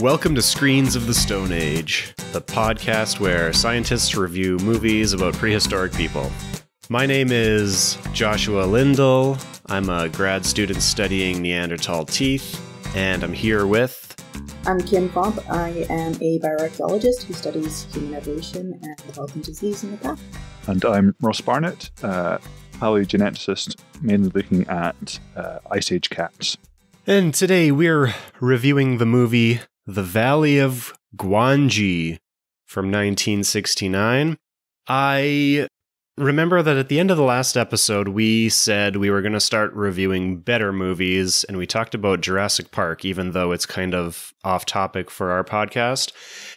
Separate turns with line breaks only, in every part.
Welcome to Screens of the Stone Age, the podcast where scientists review movies about prehistoric people. My name is Joshua Lindell. I'm a grad student studying Neanderthal teeth, and I'm here with.
I'm Kim Fomp. I am a bioarchaeologist who studies human evolution and health and disease in the past.
And I'm Ross Barnett, uh, paleogeneticist, mainly looking at uh, Ice Age cats.
And today we're reviewing the movie The Valley of Gwangi from 1969. I remember that at the end of the last episode, we said we were going to start reviewing better movies, and we talked about Jurassic Park, even though it's kind of off topic for our podcast.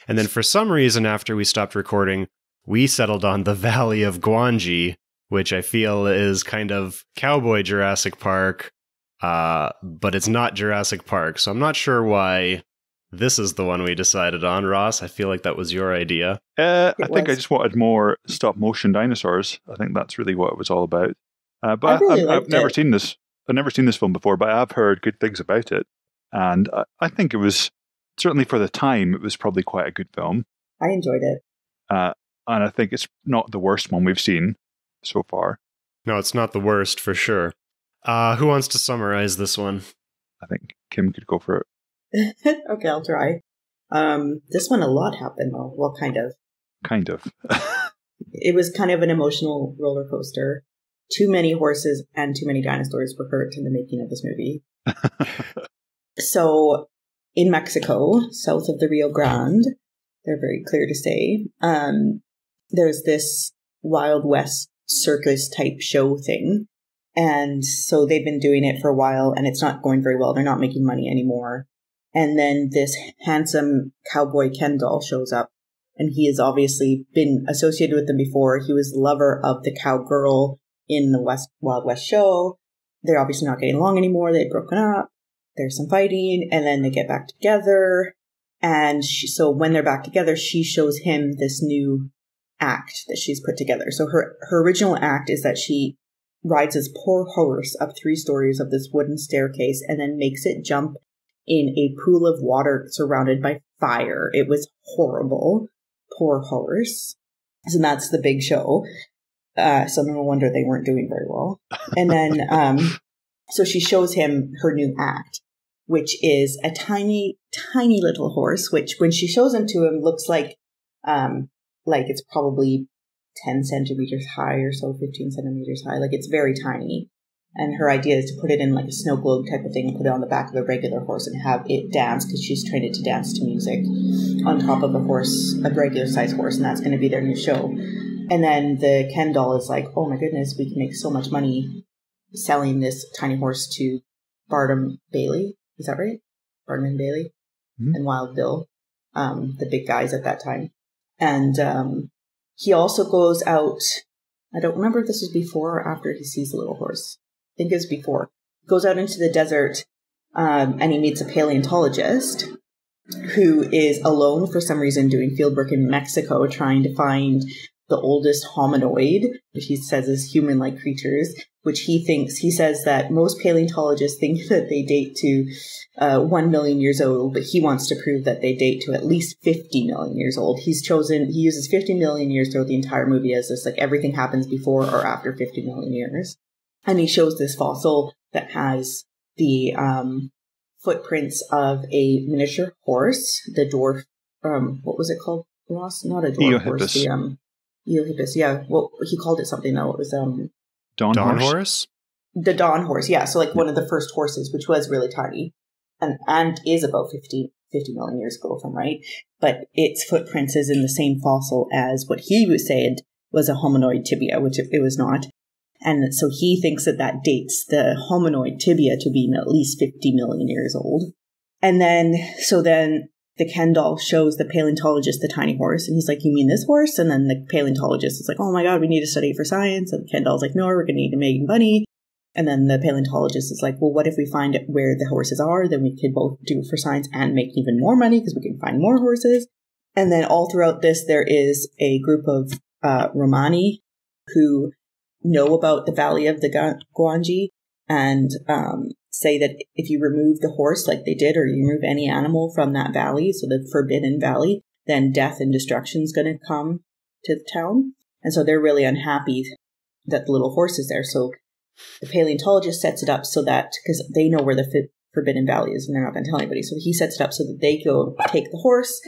And then for some reason, after we stopped recording, we settled on The Valley of Gwangi, which I feel is kind of cowboy Jurassic Park, uh, but it's not Jurassic Park. So I'm not sure why this is the one we decided on, Ross. I feel like that was your idea.
Uh, I
It
think I just wanted more stop motion dinosaurs. I think that's really what it was all about. Uh, but
I really
I've, I've never
it.
seen this. I've never seen this film before, but I have heard good things about it, and I, I think it was certainly for the time it was probably quite a good film.
I enjoyed it.
Uh, and I think it's not the worst one we've seen so far.
No, it's not the worst for sure. Uh, who wants to summarize this one?
I think Kim could go for it.
okay, I'll try. Um, this one, a lot happened though. Well, kind of.
Kind of.
It was kind of an emotional roller coaster. Too many horses and too many dinosaurs were hurt in the making of this movie. So, in Mexico, south of the Rio Grande, they're very clear to say, um, there's this Wild West circus type show thing. And so they've been doing it for a while and it's not going very well. They're not making money anymore. And then this handsome cowboy Ken doll shows up and he has obviously been associated with them before. He was the lover of the cowgirl in the West Wild West show. They're obviously not getting along anymore. They've broken up. There's some fighting and then they get back together. And she, so when they're back together, she shows him this new act that she's put together. So her, her original act is that she rides this poor horse up three stories of this wooden staircase and then makes it jump in a pool of water surrounded by fire. It was horrible. Poor horse. So that's the big show. Uh, so no wonder they weren't doing very well. And then, um, so she shows him her new act, which is a tiny, tiny little horse, which when she shows him to him looks like, um, like it's probably 10 centimeters high or so, 15 centimeters high. Like it's very tiny. And her idea is to put it in like a snow globe type of thing and put it on the back of a regular horse and have it dance because she's trained it to dance to music on top of a horse, a regular size horse, and that's going to be their new show. And then the Ken doll is like, oh my goodness, we can make so much money selling this tiny horse to Barnum Bailey. Is that right? Barnum and Bailey
Mhm.
and Wild Bill, um, the big guys at that time. And um, he also goes out. I don't remember if this was before or after he sees the little horse. I think was before. Goes out into the desert um, and he meets a paleontologist who is alone for some reason doing fieldwork in Mexico trying to find the oldest hominoid, which he says is human like creatures, which he thinks, he says that most paleontologists think that they date to uh, 1 million years old, but he wants to prove that they date to at least 50 million years old. He's chosen, he uses 50 million years throughout the entire movie as this, like everything happens before or after 50 million years. And he shows this fossil that has the um, footprints of a miniature horse, the dwarf, um, what was it called? Ross? Not a dwarf horse.
Eohippus.
The, um, Eohippus, yeah. Well, he called it something though. It was, um,
Dawn,
Dawn
horse.
Horse?
the Dawn horse, yeah. So like one of the first horses, which was really tiny and, and is about 50, 50 million years ago, if I'm right. But its footprints is in the same fossil as what he was saying was a hominoid tibia, which it, it was not. And so he thinks that that dates the hominoid tibia to being at least 50 million years old. And then, so then the Ken doll shows the paleontologist the tiny horse, and he's like, "You mean this horse?" And then the paleontologist is like, "Oh my god, we need to study it for science." And Ken doll's like, "No, we're going to need to make money." And then the paleontologist is like, "Well, what if we find where the horses are? Then we could both do for science and make even more money because we can find more horses." And then all throughout this, there is a group of uh, Romani who know about the Valley of the Gwangi and um, say that if you remove the horse like they did, or you remove any animal from that valley, so the Forbidden Valley, then death and destruction is going to come to the town. And so they're really unhappy that the little horse is there. So the paleontologist sets it up so that, because they know where the Forbidden Valley is and they're not going to tell anybody. So he sets it up so that they go take the horse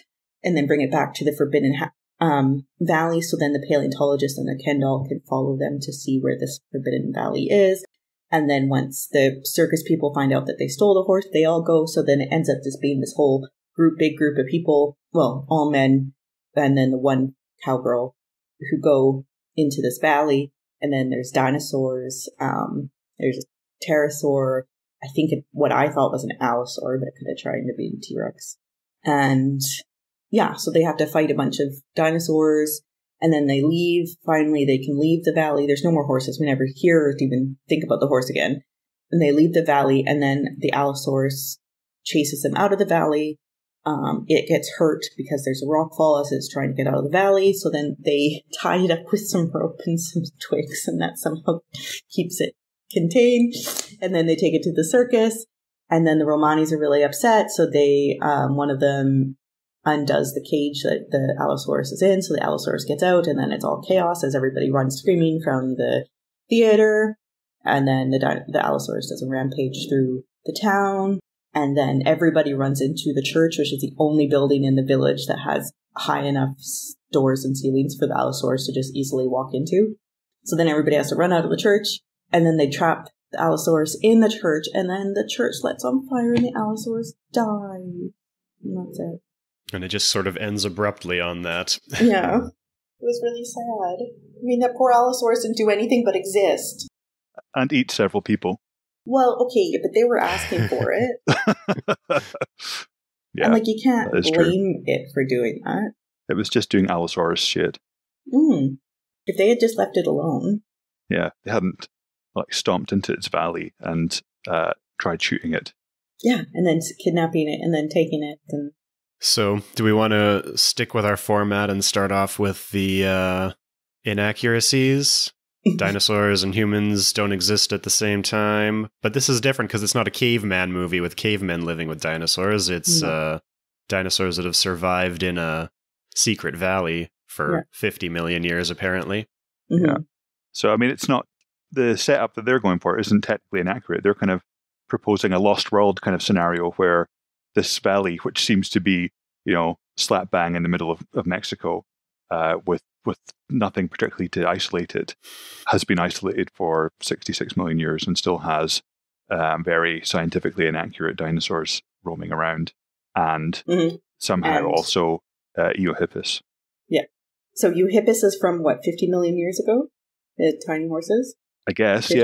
and then bring it back to the Forbidden ha- um, Valley. So then the paleontologist and the Ken doll can follow them to see where this Forbidden Valley is. And then once the circus people find out that they stole the horse, they all go. So then it ends up just being this whole group, big group of people. Well, all men, and then the one cowgirl who go into this valley. And then there's dinosaurs. Um, there's a pterosaur. I think it, what I thought was an allosaur, but it could have tried to be a T Rex. And yeah, so they have to fight a bunch of dinosaurs and then they leave. Finally, they can leave the valley. There's no more horses. We never hear or even think about the horse again. And they leave the valley, and then the Allosaurus chases them out of the valley. Um, it gets hurt because there's a rock fall as it's trying to get out of the valley. So then they tie it up with some rope and some twigs, and that somehow keeps it contained. And then they take it to the circus. And then the Romanis are really upset. So they, um, one of them undoes the cage that the Allosaurus is in. So the Allosaurus gets out, and then it's all chaos as everybody runs screaming from the theater. And then the, the Allosaurus does a rampage through the town. And then everybody runs into the church, which is the only building in the village that has high enough doors and ceilings for the Allosaurus to just easily walk into. So then everybody has to run out of the church, and then they trap the Allosaurus in the church, and then the church lets on fire, and the Allosaurus dies. And that's it.
And it just sort of ends abruptly on that.
yeah. It was really sad. I mean, that poor Allosaurus didn't do anything but exist.
And eat several people.
Well, okay, but they were asking for it.
yeah,
and, like, you can't blame it for doing that.
It was just doing Allosaurus shit.
Mm. If they had just left it alone.
Yeah, they hadn't, like, stomped into its valley and uh, tried shooting it.
Yeah, and then kidnapping it and then taking it and
so, do we want to stick with our format and start off with the uh, inaccuracies? Dinosaurs and humans don't exist at the same time. But this is different because it's not a caveman movie with cavemen living with dinosaurs. It's no. uh, dinosaurs that have survived in a secret valley for yeah. 50 million years, apparently.
Mm-hmm.
Yeah. So, I mean, it's not the setup that they're going for isn't technically inaccurate. They're kind of proposing a lost world kind of scenario where this valley, which seems to be, you know, slap bang in the middle of, of Mexico, uh, with with nothing particularly to isolate it, has been isolated for 66 million years and still has um, very scientifically inaccurate dinosaurs roaming around, and
mm-hmm.
somehow
and,
also uh, Eohippus.
Yeah. So Eohippus is from what 50 million years ago? The tiny horses.
I guess, 55?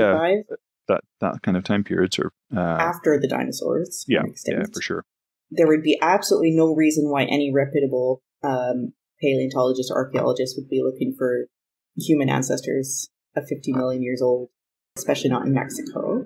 yeah. That that kind of time periods, or uh,
after the dinosaurs.
Yeah, yeah, for sure
there would be absolutely no reason why any reputable um, paleontologist or archaeologist would be looking for human ancestors of 50 million years old, especially not in Mexico.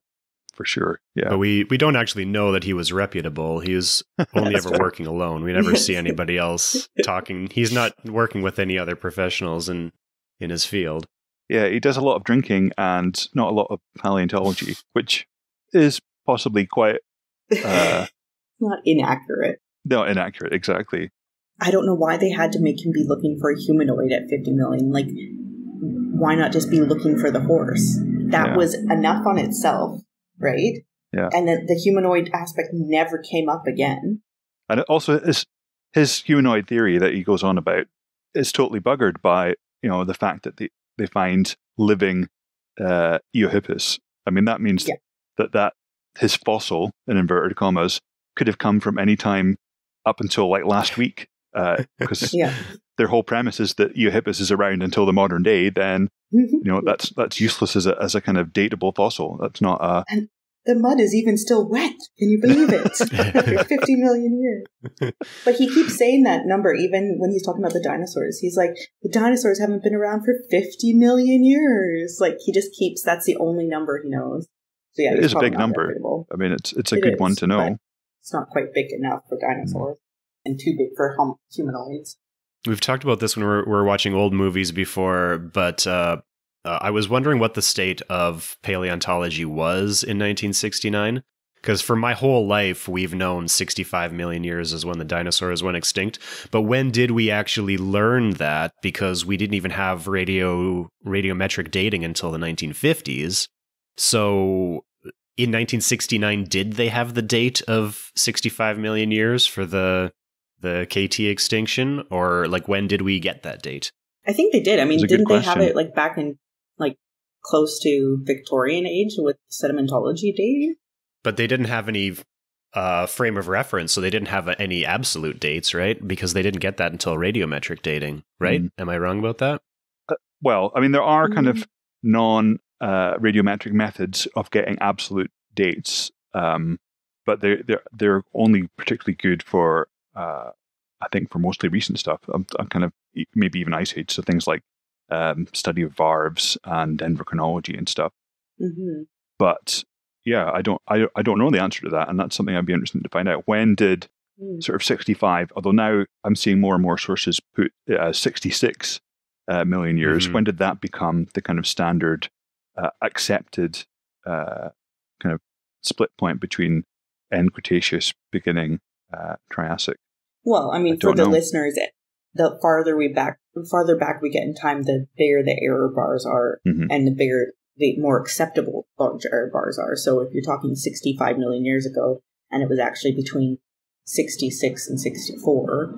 For sure, yeah.
But we we don't actually know that he was reputable. He was only ever working alone. We never see anybody else talking. He's not working with any other professionals in in his field.
Yeah, he does a lot of drinking and not a lot of paleontology, which is possibly quite uh,
not inaccurate.
No, inaccurate, exactly.
I don't know why they had to make him be looking for a humanoid at 50 million. Like, why not just be looking for the horse? That yeah. was enough on itself, right?
Yeah.
And then the humanoid aspect never came up again.
And also, his, his humanoid theory that he goes on about is totally buggered by, you know, the fact that they, they find living uh, Eohippus. I mean, that means yeah. that, that his fossil, in inverted commas, could have come from any time up until like last week. Because uh,
yeah.
their whole premise is that Eohippus is around until the modern day, then you know that's that's useless as a as a kind of dateable fossil. That's not a.
And the mud is even still wet. Can you believe it? After fifty million years. But he keeps saying that number even when he's talking about the dinosaurs. He's like, the dinosaurs haven't been around for fifty million years. Like he just keeps. That's the only number he knows. So yeah,
it is a big number. Reputable. I mean, it's it's a it good is, one to know.
It's not quite big enough for dinosaurs and too big for hum- humanoids.
We've talked about this when we're, we're watching old movies before, but uh, uh, I was wondering what the state of paleontology was in 1969. Because for my whole life, we've known 65 million years is when the dinosaurs went extinct. But when did we actually learn that? Because we didn't even have radio radiometric dating until the 1950s. So in 1969, did they have the date of 65 million years for the the KT extinction, or like when did we get that date?
I think they did. I mean,
That's a good
didn't they have it like back in like close to Victorian age with sedimentology dating?
But they didn't have any uh, frame of reference, so they didn't have any absolute dates, right? Because they didn't get that until radiometric dating, right?
Mhm.
Am I wrong about that?
Well, I mean, there are kind
Mm.
of non uh, radiometric methods of getting absolute dates, um, but they're, they're, they're only particularly good for, uh, I think, for mostly recent stuff. I'm, I'm kind of e- maybe even Ice Age, so things like um, study of varves and dendrochronology and stuff.
hmm
But yeah, I don't, I, I don't know the answer to that, and that's something I'd be interested to find out. When did sort of 65, although now I'm seeing more and more sources put uh, 66 uh, million years.
Mhm.
When did that become the kind of standard uh, accepted uh, kind of split point between end Cretaceous, beginning uh, Triassic?
Well, I mean,
I
for the
know.
listeners, the farther we back, the farther back we get in time, the bigger the error bars are,
Mhm.
and the bigger the more acceptable large error bars are. So if you're talking 65 million years ago, and it was actually between 66 and 64,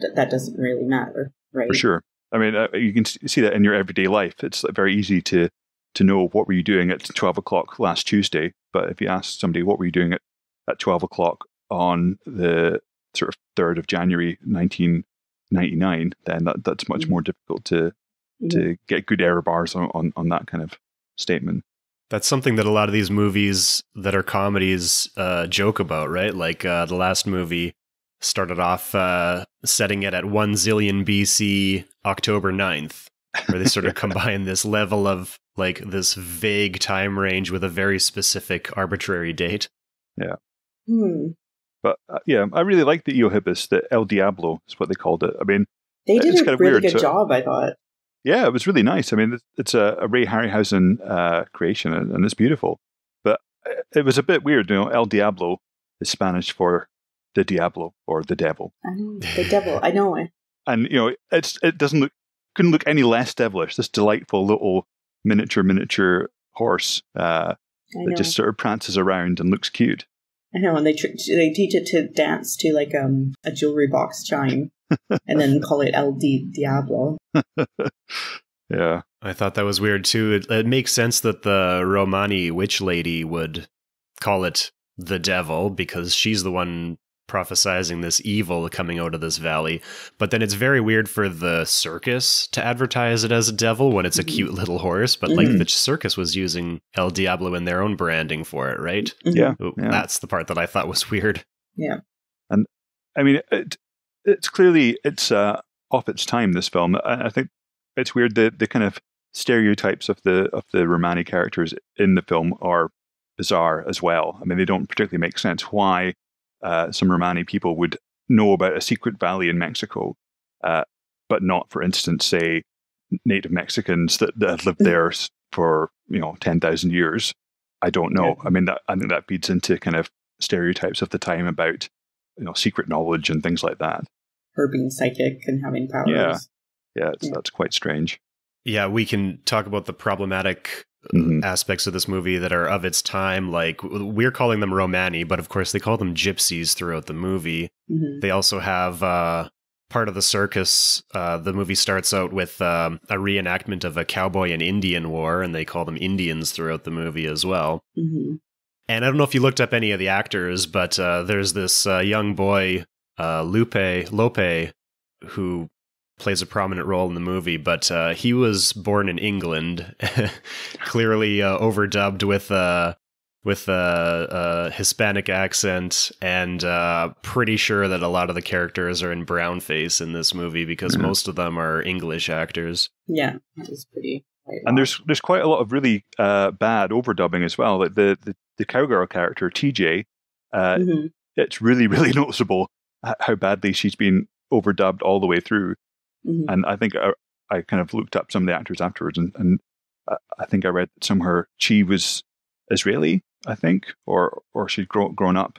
th- that doesn't really matter, right?
For sure. I mean, uh, you can see that in your everyday life. It's very easy to to know what were you doing at 12 o'clock last Tuesday. But if you ask somebody, what were you doing at, at 12 o'clock on the sort of 3rd of January 1999, then that, that's much
Mhm.
more difficult to, to get good error bars on, on, on that kind of statement.
That's something that a lot of these movies that are comedies uh, joke about, right? Like uh, the last movie started off uh, setting it at 1 zillion BC, October 9th, where they sort of combine this level of like this vague time range with a very specific arbitrary date.
Hmm.
But uh, yeah, I really like the Eohippus, the El Diablo is what they called it. I mean,
They did
It's
a
kind of
really
weird,
good
so-
job, I thought.
Yeah, it was really nice. I mean, it's- it's a, a Ray Harryhausen uh, creation, and, and it's beautiful. But uh, it was a bit weird, you know. El Diablo is Spanish for the Diablo or the devil,
I know the devil. I know it.
and you know, it's it doesn't look couldn't look any less devilish. This delightful little miniature miniature horse uh, that just sort of prances around and looks cute.
I know, and they tr- they teach it to dance to like um a jewelry box chime, and then call it El Di- Diablo.
Yeah,
I thought that was weird too. It, it makes sense that the Romani witch lady would call it the devil because she's the one prophesizing this evil coming out of this valley. But then it's very weird for the circus to advertise it as a devil when it's a cute little horse. But like
Mhm.
the circus was using El Diablo in their own branding for it, right?
Mhm.
yeah. Yeah.
That's the part that I thought was weird. Yeah.
And I mean, it, it's clearly it's uh, off its time. This film, I, I think it's weird the the kind of stereotypes of the of the Romani characters in the film are bizarre as well. I mean, they don't particularly make sense. Why uh, some Romani people would know about a secret valley in Mexico, uh, but not, for instance, say native Mexicans that, that have lived there for you know ten thousand years. I don't know. I mean, that I think that feeds into kind of stereotypes of the time about you know secret knowledge and things like that.
Her being psychic and having powers.
Yeah. Yeah, it's,
Yeah.
that's quite strange.
Yeah, we can talk about the problematic
Mhm.
aspects of this movie that are of its time. Like we're calling them Romani, but of course they call them gypsies throughout the movie.
Mhm.
They also have uh, part of the circus. Uh, the movie starts out with um, a reenactment of a cowboy and Indian war, and they call them Indians throughout the movie as well.
Mhm.
And I don't know if you looked up any of the actors, but uh, there's this uh, young boy, uh, Lupe Lope, who plays a prominent role in the movie. But uh, he was born in England, clearly uh, overdubbed with a with a, a Hispanic accent, and uh, pretty sure that a lot of the characters are in brownface in this movie because
Mhm.
most of them are English actors.
Yeah, that was pretty.
And there's there's quite a lot of really uh, bad overdubbing as well. Like the the, the cowgirl character TJ, uh,
Mhm.
it's really really noticeable how badly she's been overdubbed all the way through.
Mhm.
And I think I, I kind of looked up some of the actors afterwards, and, and uh, I think I read that somewhere she was Israeli I think, or or she'd grow, grown up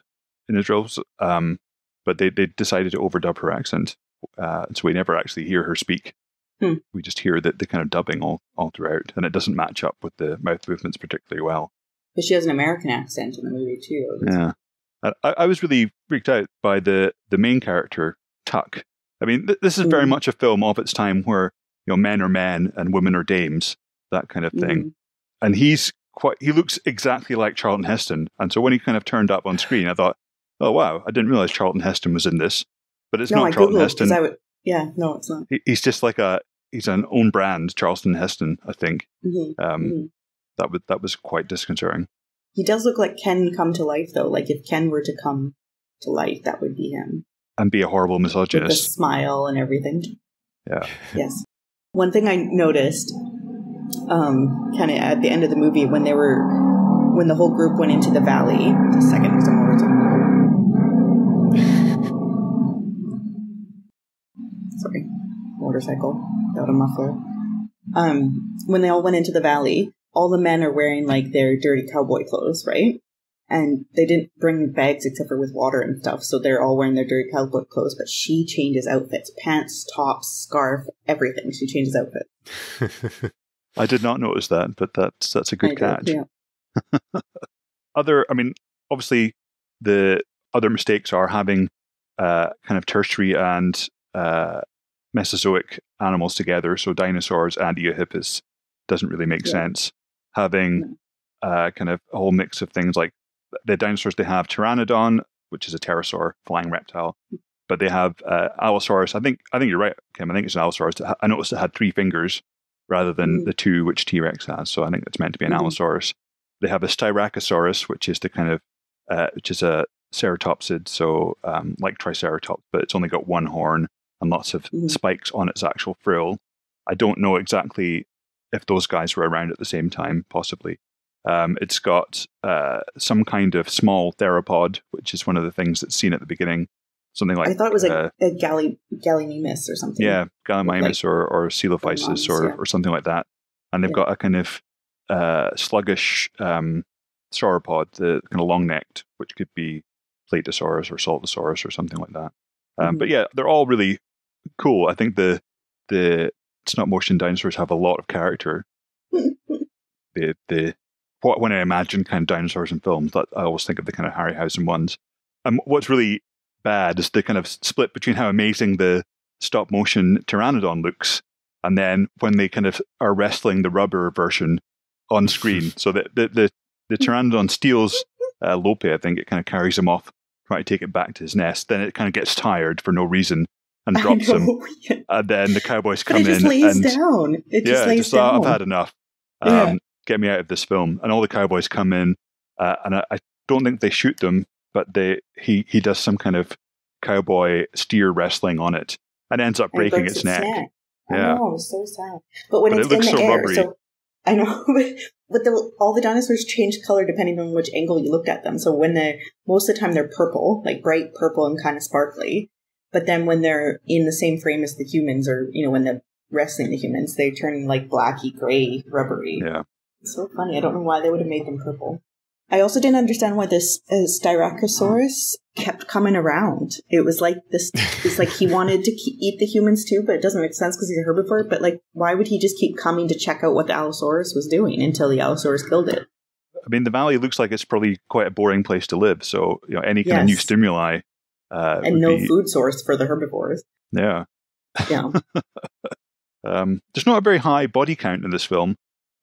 in Israel. Um, but they, they decided to overdub her accent, uh, so we never actually hear her speak.
Hmm.
We just hear the, the kind of dubbing all, all throughout, and it doesn't match up with the mouth movements particularly well.
But she has an American accent in the movie too.
Yeah, I, I was really freaked out by the the main character Tuck. I mean, th- this is very
Mhm.
much a film of its time where you know men are men and women are dames, that kind of thing.
Mhm.
And he's quite he looks exactly like Charlton Heston. And so when he kind of turned up on screen, I thought, oh wow, I didn't realize Charlton Heston was in this. But it's
no,
not
I
Charlton
googled
Heston.
Would. Yeah, no, it's not.
He- he's just like a he's an own brand, Charlton Heston. I think
hmm
um,
Mhm.
that was that was quite disconcerting.
He does look like Ken come to life though. Like if Ken were to come to life, that would be him
And be a horrible
with the
misogynist.
smile and everything.
Yeah.
Yes. One thing I noticed, um, kind of at the end of the movie when they were, when the whole group went into the valley. The second, some words. Sorry, motorcycle without a muffler. Um, when they all went into the valley, all the men are wearing like their dirty cowboy clothes, right? And they didn't bring bags except for with water and stuff, so they're all wearing their dirty cowboy clothes. But she changes outfits: pants, tops, scarf, everything. She changes outfit.
I did not notice that, but that's that's a
I
good
did,
catch.
Yeah.
other i mean obviously the other mistakes are having uh, kind of tertiary and uh, mesozoic animals together so dinosaurs and eohippus doesn't really make
Yeah.
sense having uh, kind of a whole mix of things like the dinosaurs they have pteranodon which is a pterosaur flying reptile but they have uh, allosaurus i think i think you're right kim i think it's an allosaurus i noticed it had three fingers rather than
Mhm.
the two which t-rex has so i think it's meant to be an
Mhm.
allosaurus they have a Styracosaurus, which is the kind of uh, which is a ceratopsid, so um, like Triceratops, but it's only got one horn and lots of
Mhm.
spikes on its actual frill. I don't know exactly if those guys were around at the same time, possibly. Um, it's got uh, some kind of small theropod, which is one of the things that's seen at the beginning. Something like
I thought it was like
uh,
a galley gallimimus or something.
yeah, Gallimimus or, or Coelophysis or,
yeah.
or something like that. And they've
Yeah.
got a kind of uh, sluggish um, sauropod, the kind of long necked, which could be Plateosaurus or Saltasaurus or something like that. Um,
Mhm.
But yeah, they're all really cool. I think the the stop motion dinosaurs have a lot of character. the the what when I imagine kind of dinosaurs in films, that I always think of the kind of Harryhausen ones. And what's really bad is the kind of split between how amazing the stop motion pteranodon looks, and then when they kind of are wrestling the rubber version on screen. so the the the, the pteranodon steals uh, Lope, I think it kind of carries him off, trying to take it back to his nest. Then it kind of gets tired for no reason and drops him. And then the cowboys come
it just
in
lays
and
down. It just
yeah,
lays
just uh,
down.
I've had enough. Um,
Yeah.
Get me out of this film. And all the cowboys come in, uh, and I, I don't think they shoot them, but they he he does some kind of cowboy steer wrestling on it and ends up
it
breaking
breaks
its neck.
I
Yeah.
know, it was so sad. But when
But it
it's in
looks
the
so
air,
rubbery.
so I know, but, but the, all the dinosaurs change color depending on which angle you looked at them. So when they most of the time they're purple, like bright purple and kind of sparkly. But then when they're in the same frame as the humans, or you know when they're wrestling the humans, they turn like blacky gray, rubbery.
Yeah.
It's so funny. I don't know why they would have made them purple. I also didn't understand why this uh, Styracosaurus kept coming around. It was like this. It's like he wanted to ke- eat the humans too, but it doesn't make sense because he's a herbivore. But like, why would he just keep coming to check out what the Allosaurus was doing until the Allosaurus killed it?
I mean, the valley looks like it's probably quite a boring place to live. So you know, any kind of new stimuli. Uh,
And no
be-
food source for the herbivores.
Yeah.
Yeah,
Um, there's not a very high body count in this film.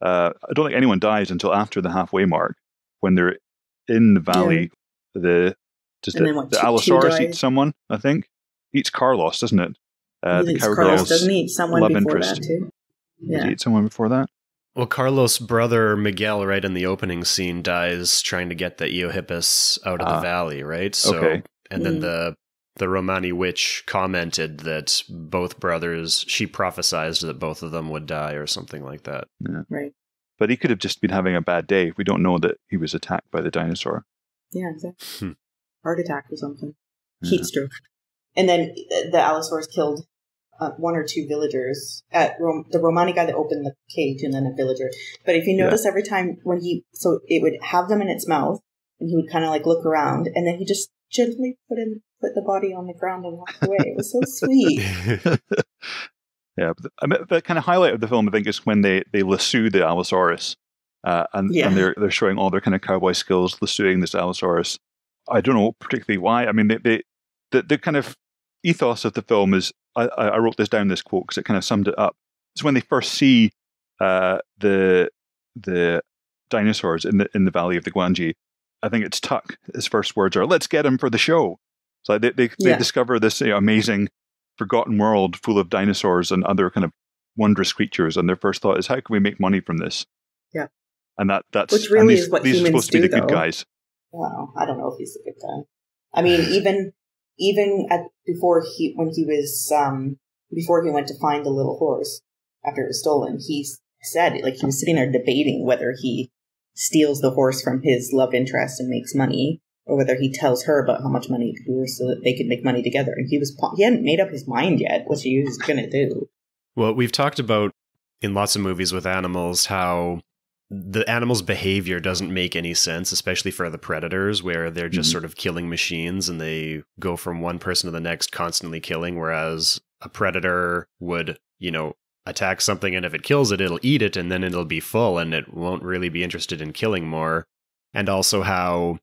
Uh, I don't think anyone dies until after the halfway mark when they're in the valley. The just
And
the,
what,
the
two- two
Allosaurus
die?
eats someone. I think eats Carlos, doesn't it? Uh,
He
the
eats Carlos
cowgirls
doesn't eat someone
love
before
interest.
that too.
Does
Yeah,
he eat someone before that?
Well, Carlos' brother Miguel, right in the opening scene, dies trying to get the Eohippus out of
Ah.
the valley, right? So,
Okay.
and then
Mm.
the the Romani witch commented that both brothers, she prophesized that both of them would die or something like that.
right.
But he could have just been having a bad day. We don't know that he was attacked by the dinosaur.
Yeah, exactly.
Hmm.
Heart attack or something.
Yeah.
Heat stroke. And then uh, the Allosaurus killed uh, one or two villagers at Rom- the Romani guy that opened the cage and then a villager. But if you
Yeah.
notice every time when he, so it would have them in its mouth and he would kind of like look around and then he just gently put in, put the body on the ground and walk away. It was so sweet.
Yeah, but the, I mean, the kind of highlight of the film, I think, is when they they lasso the Allosaurus, uh, and
Yeah.
and they're they're showing all their kind of cowboy skills lassoing this Allosaurus. I don't know particularly why. I mean, they, they the the kind of ethos of the film is. I, I I wrote this down this quote because it kind of summed it up. It's when they first see uh, the the dinosaurs in the in the valley of the Gwangi. I think it's Tuck. His first words are, "Let's get him for the show." So they they, they discover this you know, amazing forgotten world full of dinosaurs and other kind of wondrous creatures, and their first thought is, "How can we make money from this?"
Yeah.
and that that's
Which really
these,
is what
these are supposed to be
do,
the good guys.
Wow, I don't know if he's a good guy. I mean, even even at before he when he was um before he went to find the little horse after it was stolen, he said like he was sitting there debating whether he steals the horse from his love interest and makes money, or whether he tells her about how much money he could do so that they could make money together. And he was he hadn't made up his mind yet what he was gonna do.
Well, we've talked about in lots of movies with animals how the animal's behavior doesn't make any sense, especially for the predators, where they're just
Mhm.
sort of killing machines and they go from one person to the next, constantly killing, whereas a predator would, you know, attack something and if it kills it, it'll eat it and then it'll be full and it won't really be interested in killing more. And also how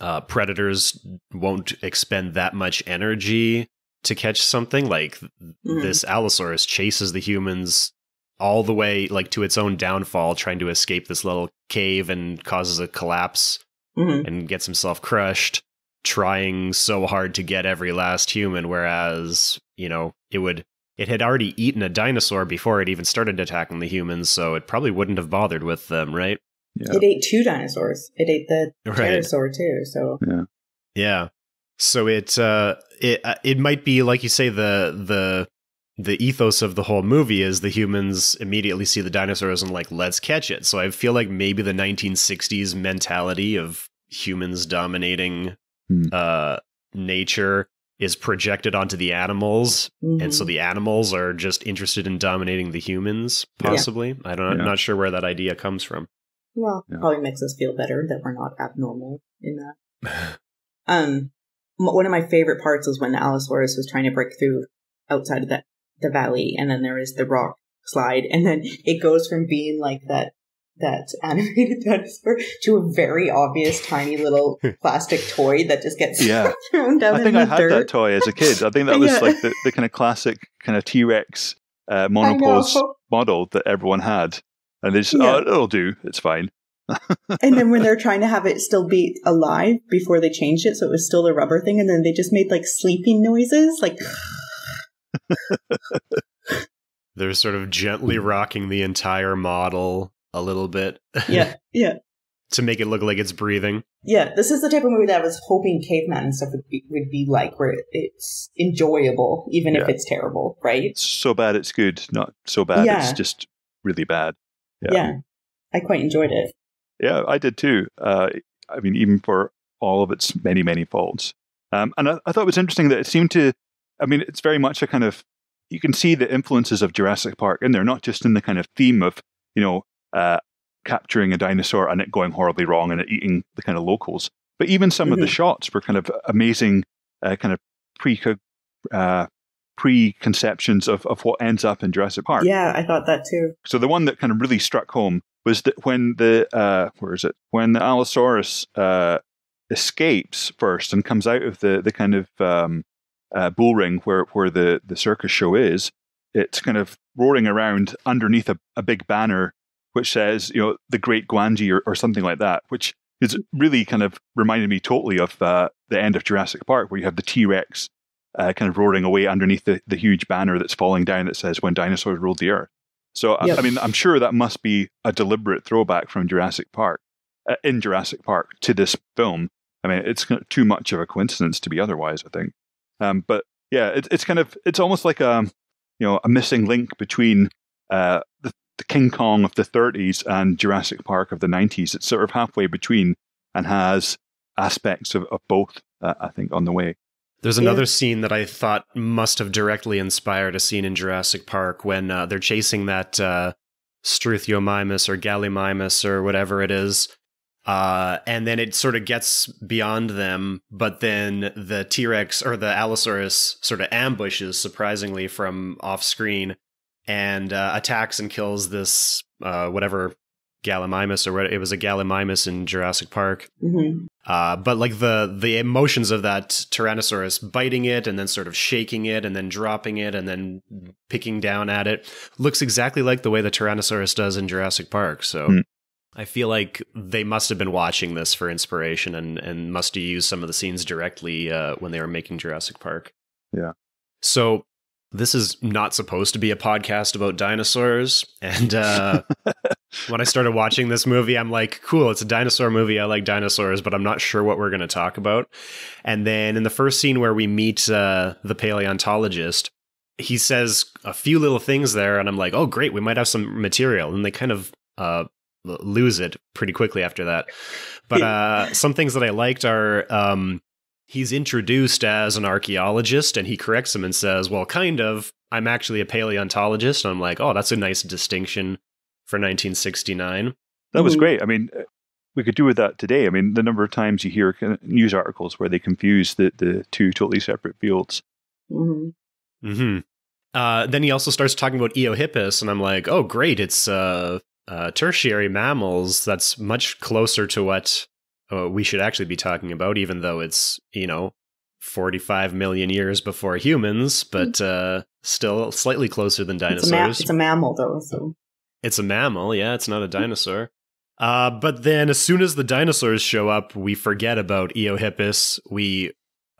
uh, predators won't expend that much energy to catch something. Like
Mhm.
this Allosaurus chases the humans all the way like to its own downfall, trying to escape this little cave and causes a collapse
hmm
and gets himself crushed, trying so hard to get every last human, whereas, you know, it would it had already eaten a dinosaur before it even started attacking the humans, so it probably wouldn't have bothered with them, right?
Yeah.
It ate two dinosaurs. It ate the
Right.
pterosaur too. So
Yeah. So it uh it uh, it might be like you say the the the ethos of the whole movie is the humans immediately see the dinosaurs and like let's catch it. So I feel like maybe the 1960s mentality of humans dominating
Hmm.
uh nature is projected onto the animals and so
mhm.
the animals are just interested in dominating the humans possibly. I don't I'm not sure where that idea comes from.
Well,
Yeah.
probably makes us feel better that we're not abnormal in that. Um, one of my favorite parts was when Allosaurus was trying to break through outside of that the valley, and then there is the rock slide, and then it goes from being like that that animated dinosaur to a very obvious tiny little plastic toy that just gets
Yeah.
thrown down
I think
in
I
the
had
dirt.
that toy as a kid. I think that was
Yeah.
like the, the kind of classic kind of T Rex uh,
I
monopose model that everyone had. And they just,
Yeah.
oh, it'll do. It's fine.
And then when they're trying to have it still be alive before they changed it, so it was still the rubber thing, and then they just made like sleeping noises, like
They're sort of gently rocking the entire model a little bit.
yeah, yeah.
to make it look like it's breathing.
Yeah, this is the type of movie that I was hoping Caveman and stuff would be, would be like, where it's enjoyable, even if it's terrible, right?
It's so bad it's good, not so bad
Yeah.
it's just really bad.
Yeah. I quite enjoyed it.
Yeah, I did too. Uh, I mean, even for all of its many, many faults. Um, and I, I thought it was interesting that it seemed to, I mean, it's very much a kind of, you can see the influences of Jurassic Park in there, not just in the kind of theme of, you know, uh, capturing a dinosaur and it going horribly wrong and it eating the kind of locals, but even some of the
Mhm.
shots were kind of amazing, uh, kind of pre uh, preconceptions of, of what ends up in Jurassic Park.
Yeah, I thought that too.
So the one that kind of really struck home was that when the uh, where is it? When the Allosaurus uh, escapes first and comes out of the the kind of um, uh, bull ring where where the the circus show is, it's kind of roaring around underneath a, a big banner which says you know the Great Gwangi or, or something like that, which is really kind of reminded me totally of uh, the end of Jurassic Park where you have the T Rex. Uh, kind of roaring away underneath the, the huge banner that's falling down that says when dinosaurs ruled the earth. So I-
Yep.
I mean, I'm sure that must be a deliberate throwback from Jurassic Park, uh, in Jurassic Park to this film. I mean, it's too much of a coincidence to be otherwise. I think, um, but yeah, it, it's kind of it's almost like a you know a missing link between uh, the, the King Kong of the 30s and Jurassic Park of the 90s. It's sort of halfway between and has aspects of, of both. Uh, I think on the way.
There's
Yeah.
another scene that I thought must have directly inspired a scene in Jurassic Park when uh, they're chasing that uh, Struthiomimus or Gallimimus or whatever it is. Uh, and then it sort of gets beyond them, but then the T Rex or the Allosaurus sort of ambushes surprisingly from off screen and uh, attacks and kills this uh, whatever Gallimimus or what it was a Gallimimus in Jurassic Park.
hmm
Uh, but like the the emotions of that Tyrannosaurus biting it and then sort of shaking it and then dropping it and then picking down at it looks exactly like the way the Tyrannosaurus does in Jurassic Park. So
Hmm.
I feel like they must have been watching this for inspiration and and must have used some of the scenes directly uh, when they were making Jurassic Park.
Yeah.
So this is not supposed to be a podcast about dinosaurs and uh when I started watching this movie, I'm like, cool, it's a dinosaur movie. I like dinosaurs, but I'm not sure what we're going to talk about. And then in the first scene where we meet uh, the paleontologist, he says a few little things there, and I'm like, oh, great, we might have some material. And they kind of uh, lose it pretty quickly after that. But uh, some things that I liked are. Um, He's introduced as an archaeologist and he corrects him and says, Well, kind of. I'm actually a paleontologist. And I'm like, Oh, that's a nice distinction for 1969.
That was
Mhm.
great. I mean, uh, we could do with that today. I mean, the number of times you hear news articles where they confuse the, the two totally separate fields.
hmm
hmm Uh, then he also starts talking about Eohippus, and I'm like, oh, great, it's uh, uh, tertiary mammals. That's much closer to what uh, we should actually be talking about, even though it's, you know, 45 million years before humans, but uh, still slightly closer than
It's, a ma-
dinosaurs.
it's a mammal, though. So
It's a mammal, yeah, it's not a dinosaur. Uh, but then as soon as the dinosaurs show up, we forget about Eohippus. We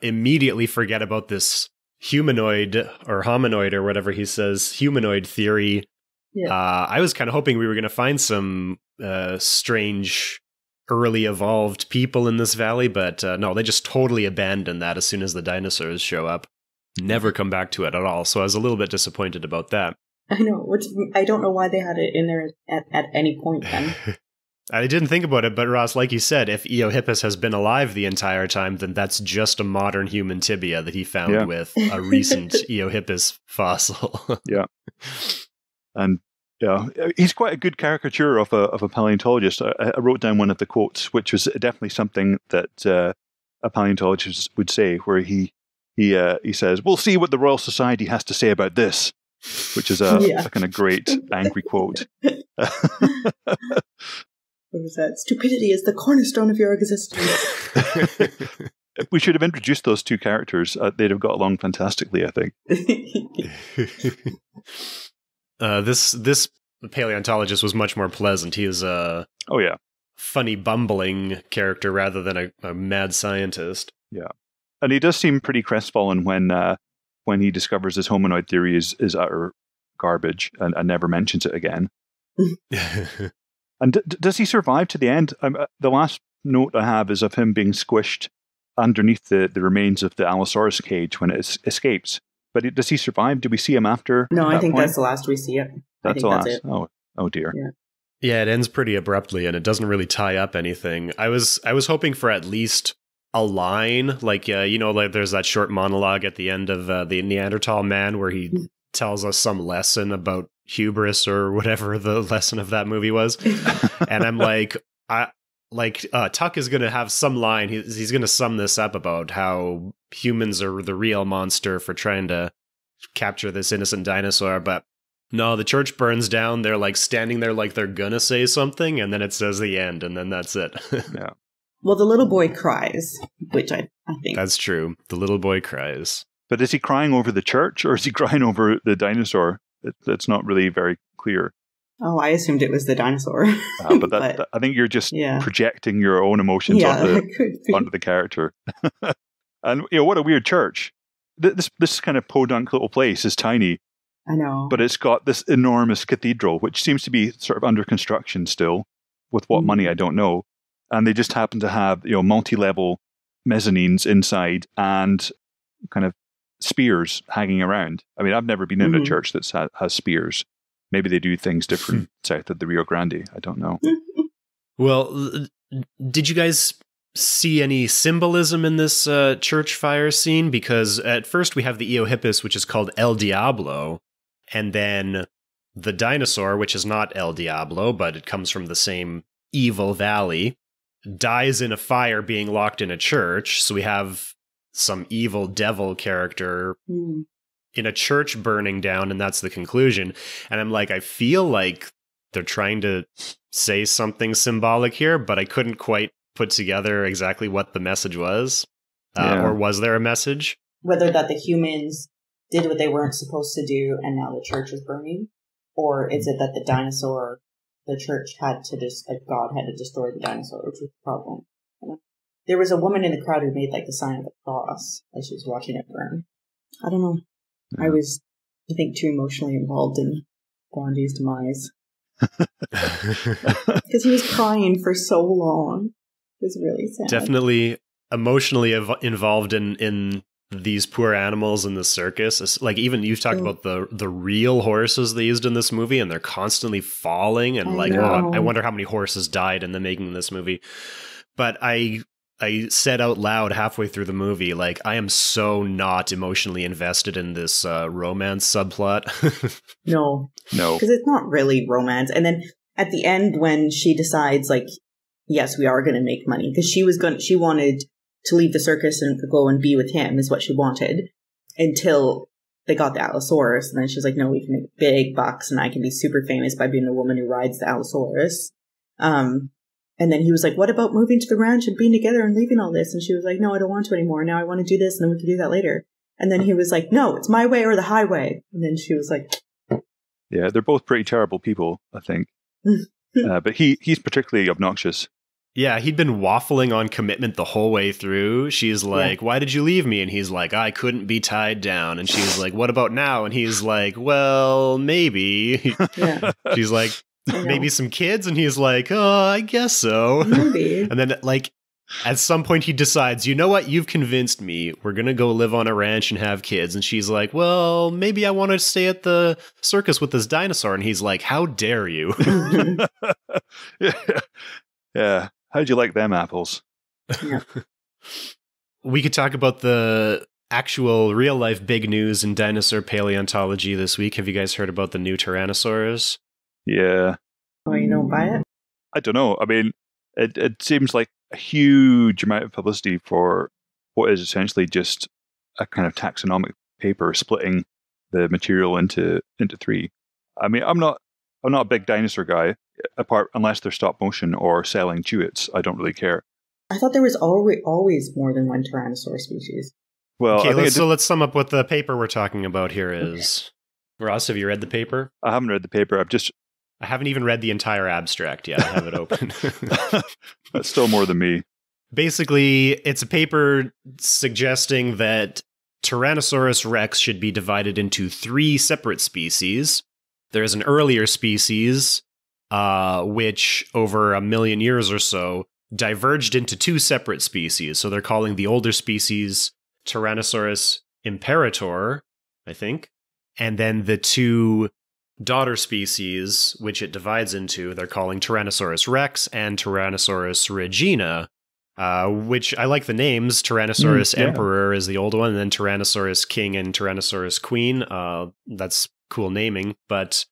immediately forget about this humanoid or hominoid or whatever he says, humanoid theory.
Yeah.
Uh, I was kind of hoping we were going to find some uh, strange early evolved people in this valley, but uh, no, they just totally abandon that as soon as the dinosaurs show up. Never come back to it at all. So I was a little bit disappointed about that.
I know. Which I don't know why they had it in there at, at any point. Then
I didn't think about it, but Ross, like you said, if Eohippus has been alive the entire time, then that's just a modern human tibia that he found
Yeah.
with a recent Eohippus fossil. Yeah.
And yeah, he's quite a good caricature of a of a paleontologist. I, I wrote down one of the quotes, which was definitely something that uh, a paleontologist would say, where he he uh, he says, "We'll see what the Royal Society has to say about this," which is a,
Yeah.
a kind of great angry quote.
what was that? Stupidity is the cornerstone of your existence.
we should have introduced those two characters. Uh, they'd have got along fantastically, I think.
Uh, this this paleontologist was much more pleasant. He is a
Oh yeah,
funny, bumbling character rather than a, a mad scientist.
Yeah, and he does seem pretty crestfallen when uh, when he discovers his hominoid theory is is utter garbage and, and never mentions it again. And d- does he survive to the end? Um, uh, the last note I have is of him being squished underneath the, the remains of the Allosaurus cage when it es- escapes. But it, does he survive? Do we see him after?
no, I think
point?
that's the last we see it.
That's
think
the
that's
last.
it.
Oh, oh dear.
Yeah, it ends pretty abruptly and it doesn't really tie up anything. I was I was hoping for at least a line like uh, you know like there's that short monologue at the end of uh, the Neanderthal man where he tells us some lesson about hubris or whatever the lesson of that movie was. and I'm like I like uh, Tuck is going to have some line he's, he's going to sum this up about how humans are the real monster for trying to capture this innocent dinosaur but no, the church burns down. They're like standing there like they're gonna say something, and then it says the end, and then that's it.
Well, the little boy cries, which I, I think.
that's true. The little boy cries.
But is he crying over the church or is he crying over the dinosaur? It, that's not really very clear.
Oh, I assumed it was the dinosaur.
Uh, but, that, that- I think you're just
yeah,
projecting your own emotions
yeah,
onto,
that could be.
onto the character. and you know what a weird church. This this kind of podunk little place is tiny,
I know.
but it's got this enormous cathedral, which seems to be sort of under construction still. With what
Mm.
money, I don't know. And they just happen to have you know multi-level mezzanines inside and kind of spears hanging around. I mean, I've never been in a
Mhm.
church that ha- has spears. Maybe they do things different south of the Rio Grande. I don't know.
Well, did you guys see any symbolism in this uh, church fire scene because at first we have the Eohippus, which is called El Diablo, and then the dinosaur, which is not El Diablo, but it comes from the same evil valley, dies in a fire being locked in a church. So we have some evil devil character
Hmm.
In a church burning down, and that's the conclusion. And I'm like, I feel like they're trying to say something symbolic here, but I couldn't quite put together exactly what the message was. Uh, Or was there a message?
Whether that the humans did what they weren't supposed to do and now the church is burning, or is it that the dinosaur, the church had to just, like God had to destroy the dinosaur, which was the problem. There was a woman in the crowd who made like the sign of the cross as she was watching it burn. I don't know. I was, I think, too emotionally involved in Gwangi's demise because he was crying for so long. It was really sad.
Definitely emotionally involved in in these poor animals in the circus. It's Like even you've talked about the the real horses they used in this movie, and they're constantly falling. And
I
like, oh, I wonder how many horses died in the making of this movie. But I I said out loud halfway through the movie, like I am so not emotionally invested in this uh, romance subplot.
No,
No.
because it's not really romance. And then at the end, when she decides, like, yes, we are going to make money, because she was going, she wanted to leave the circus and go and be with him, is what she wanted, until they got the Allosaurus, and then she's like, no, we can make big bucks, and I can be super famous by being the woman who rides the Allosaurus. Um, and then he was like, what about moving to the ranch and being together and leaving all this? And she was like, no, I don't want to anymore. Now I want to do this, and then we can do that later. And then he was like, no, it's my way or the highway. And then she was like,
Yeah, they're both pretty terrible people, I think. uh, but he he's particularly obnoxious.
Yeah, he'd been waffling on commitment the whole way through. She's like, Why did you leave me? And he's like, I couldn't be tied down. And she's like, What about now? And he's like, Well, maybe.
yeah,
She's like,
I know.
Maybe some kids? And he's like, Oh, I guess so.
maybe.
And then, like, at some point, he decides, You know what? You've convinced me. We're going to go live on a ranch and have kids. And she's like, Well, maybe I want to stay at the circus with this dinosaur. And he's like, How dare you? Mm-hmm.
yeah. yeah. How'd you like them apples?
we could talk about the actual real life big news in dinosaur paleontology this week. Have you guys heard about the new Tyrannosaurus?
Yeah.
oh, you don't buy it?
I don't know. I mean, it it seems like a huge amount of publicity for what is essentially just a kind of taxonomic paper splitting the material into into three. I mean, I'm not I'm not a big dinosaur guy, apart unless they're stop motion or selling chewits. I don't really care.
I thought there was always always more than one Tyrannosaur species.
Well,
okay,
I, think I,
let's,
did-
so let's sum up what the paper we're talking about here is. Ross, have you read the paper?
I haven't read the paper. I've just
I haven't even read the entire abstract yet. I have it open.
that's still more than me.
Basically, it's a paper suggesting that Tyrannosaurus rex should be divided into three separate species. There's an earlier species, uh, which over a million years or so diverged into two separate species. So they're calling the older species Tyrannosaurus imperator, I think. And then the two daughter species, which it divides into, they're calling Tyrannosaurus rex and Tyrannosaurus regina, uh, which I like the names. Tyrannosaurus
Mm, yeah.
Emperor is the old one, and then Tyrannosaurus King and Tyrannosaurus Queen. Uh, that's cool naming, but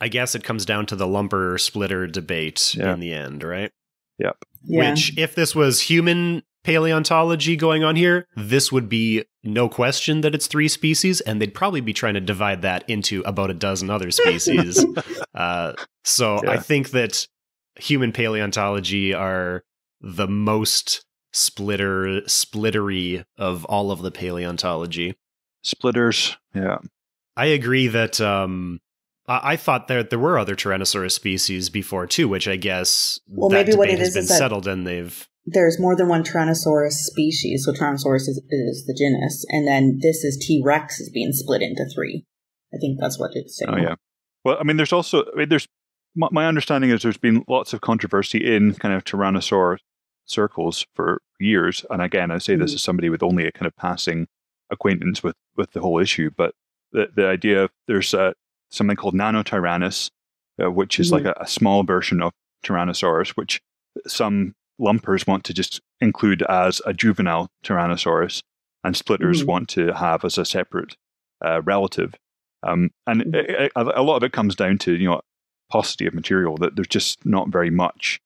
I guess it comes down to the lumper splitter debate
Yeah.
in the end, right?
Yep.
Yeah.
Which, if this was human paleontology going on here, this would be no question that it's three species, and they'd probably be trying to divide that into about a dozen other species. uh, so I think that human paleontology are the most splitter splittery of all of the paleontology.
Splitters. Yeah.
I agree that um, I, I thought that there were other Tyrannosaurus species before too, which I guess
Well,
that
maybe what
debate
it
has
is
been
is that-
settled and they've
There's more than one Tyrannosaurus species, so Tyrannosaurus is, is the genus, and then this is T Rex is being split into three. I think that's what it's saying.
Oh yeah. Well, I mean, there's also I mean, there's my, my understanding is there's been lots of controversy in kind of tyrannosaur circles for years, and again, I say this
Mhm.
as somebody with only a kind of passing acquaintance with with the whole issue, but the the idea of there's uh, something called Nanotyrannus, uh, which is like a, a small version of Tyrannosaurus, which some lumpers want to just include as a juvenile Tyrannosaurus, and splitters
Mhm.
want to have as a separate uh, relative. Um, and it- it- a lot of it comes down to you know paucity of material that there's just not very much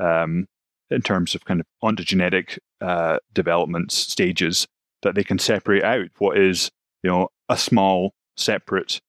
um, in terms of kind of ontogenetic uh, development stages that they can separate out what is you know a small separate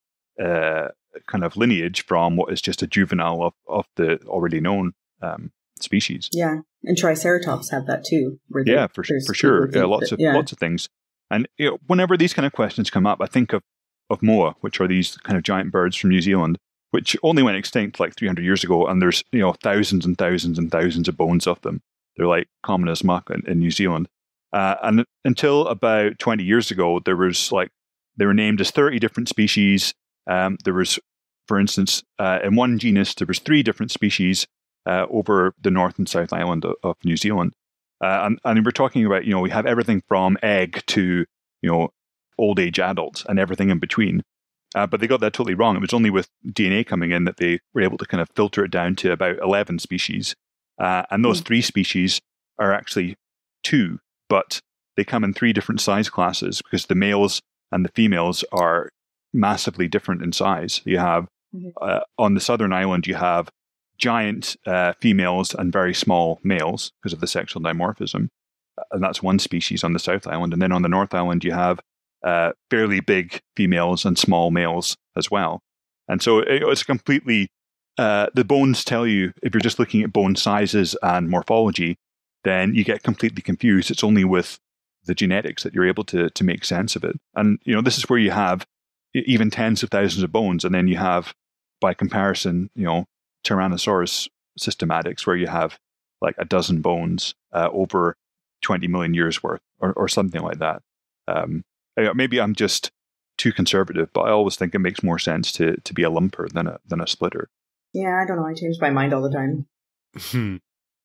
uh, kind of lineage from what is just a juvenile of, of the already known um, species.
Yeah. And Triceratops have that too.
Yeah, for for sure. Yeah, lots
that-
of
yeah.
lots of things. And you know, whenever these kind of questions come up, I think of of moa, which are these kind of giant birds from New Zealand, which only went extinct like 300 years ago, and there's you know thousands and thousands and thousands of bones of them. They're like common as muck in, in New Zealand. Uh, and until about 20 years ago, there was like they were named as 30 different species. Um, there was, for instance, uh, in one genus, there was three different species uh, over the North and South Island of, of New Zealand. Uh, and, and we're talking about, you know, we have everything from egg to, you know, old age adults and everything in between. Uh, but they got that totally wrong. It was only with DNA coming in that they were able to kind of filter it down to about 11 species. Uh, and those
Hmm.
three species are actually two, but they come in three different size classes because the males and the females are massively different in size. You have
Mhm.
uh, on the southern island, you have giant uh, females and very small males because of the sexual dimorphism, and that's one species on the south island. And then on the north island, you have uh, fairly big females and small males as well. And so it- it's completely uh, the bones tell you if you're just looking at bone sizes and morphology, then you get completely confused. It's only with the genetics that you're able to to make sense of it. And you know this is where you have even tens of thousands of bones, and then you have, by comparison, you know, Tyrannosaurus systematics where you have like a dozen bones uh, over 20 million years worth, or or something like that. Um, maybe I'm just too conservative, but I always think it makes more sense to to be a lumper than a than a splitter.
Yeah, I don't know. I change my mind all the time.
Hmm.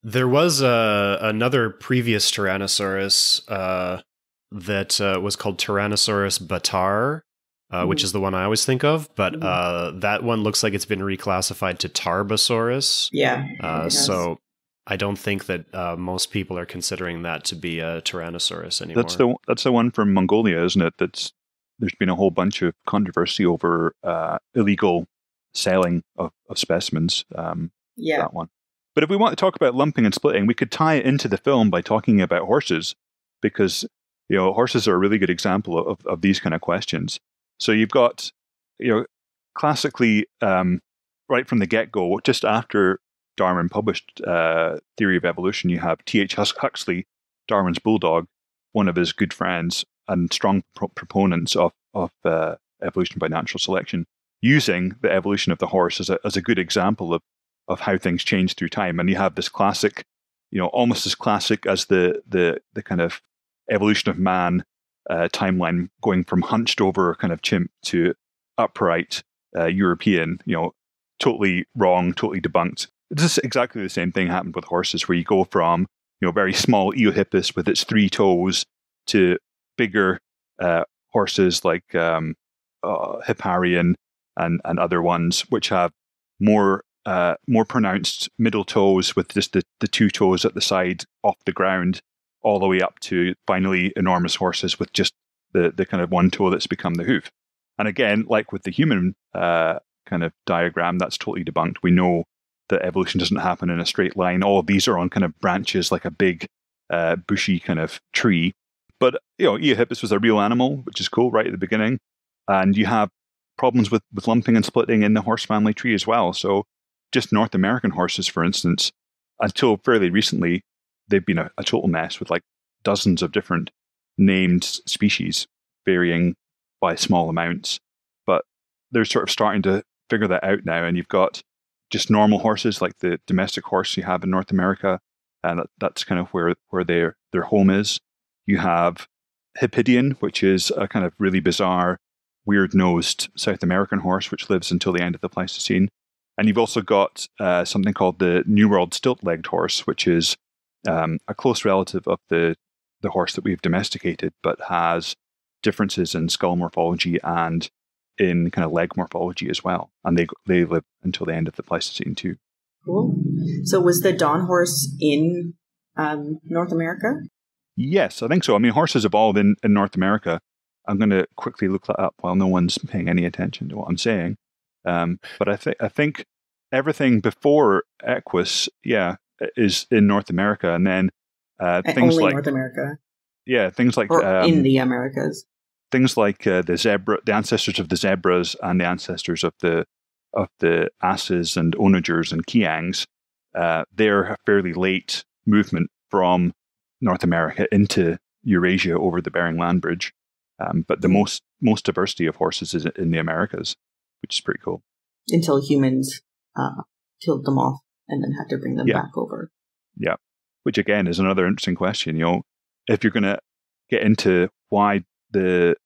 There was uh, another previous Tyrannosaurus uh, that uh, was called Tyrannosaurus bataar, uh, which
Mhm.
is the one I always think of, but
Mhm.
uh, that one looks like it's been reclassified to Tarbosaurus.
Yeah.
Uh, so I don't think that uh, most people are considering that to be a Tyrannosaurus anymore.
That's the that's the one from Mongolia, isn't it? That's there's been a whole bunch of controversy over uh, illegal selling of, of specimens. Um,
yeah.
that one. But if we want to talk about lumping and splitting, we could tie it into the film by talking about horses, because you know horses are a really good example of, of these kind of questions. So you've got, you know, classically, um, right from the get go, just after Darwin published uh, Theory of Evolution, you have T. H. Huxley, Darwin's bulldog, one of his good friends and strong pro- proponents of of uh, evolution by natural selection, using the evolution of the horse as a as a good example of of how things change through time. And you have this classic, you know, almost as classic as the the the kind of evolution of man uh, timeline, going from hunched over kind of chimp to upright uh, European. You know, totally wrong, totally debunked. This is exactly the same thing happened with horses, where you go from you know very small Eohippus with its three toes to bigger uh, horses like um, uh, Hipparion and and other ones, which have more uh, more pronounced middle toes with just the, the two toes at the side off the ground, all the way up to finally enormous horses with just the, the kind of one toe that's become the hoof. And again, like with the human uh, kind of diagram, that's totally debunked. We know that evolution doesn't happen in a straight line. All of these are on kind of branches like a big uh, bushy kind of tree. But you know, Eohippus was a real animal, which is cool right at the beginning. And you have problems with, with lumping and splitting in the horse family tree as well. So just North American horses, for instance, until fairly recently, they've been a, a total mess with like dozens of different named species, varying by small amounts. But they're sort of starting to figure that out now. And you've got just normal horses like the domestic horse you have in North America, and that, that's kind of where where their their home is. You have Hippidion, which is a kind of really bizarre, weird nosed South American horse, which lives until the end of the Pleistocene. And you've also got uh, something called the New World stilt legged horse, which is um, a close relative of the, the horse that we've domesticated, but has differences in skull morphology and in kind of leg morphology as well. And they, they live until the end of the Pleistocene too.
Cool. So was the Dawn horse in um, North America?
Yes, I think so. I mean, horses evolved in, in North America. I'm going to quickly look that up while no one's paying any attention to what I'm saying. Um, but I think I think everything before Equus, yeah, is in North America, and then uh, things like
North America.
yeah, things like um,
in the Americas.
things like uh, the zebra, the ancestors of the zebras, and the ancestors of the of the asses and onagers and kiangs. Uh, they're a fairly late movement from North America into Eurasia over the Bering Land Bridge. Um, but the most most diversity of horses is in the Americas, which is pretty cool.
Until humans uh, killed them off and then had to bring them
Yeah.
back over. Yeah.
Which again is another interesting question. You know, if you're going to get into why the